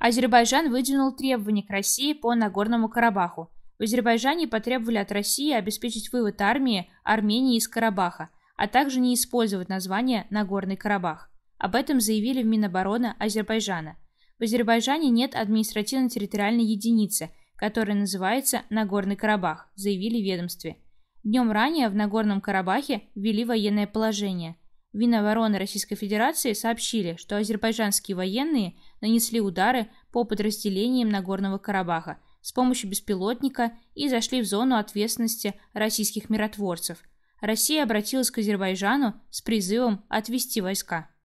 Азербайджан выдвинул требования к России по Нагорному Карабаху. В Азербайджане потребовали от России обеспечить вывод армии Армении из Карабаха, а также не использовать название Нагорный Карабах. Об этом заявили в Минобороны Азербайджана. В Азербайджане нет административно-территориальной единицы, которая называется Нагорный Карабах, заявили в ведомстве. Днем ранее в Нагорном Карабахе ввели военное положение. В Минобороны Российской Федерации сообщили, что азербайджанские военные нанесли удары по подразделениям Нагорного Карабаха с помощью беспилотника и зашли в зону ответственности российских миротворцев. Россия обратилась к Азербайджану с призывом отвести войска.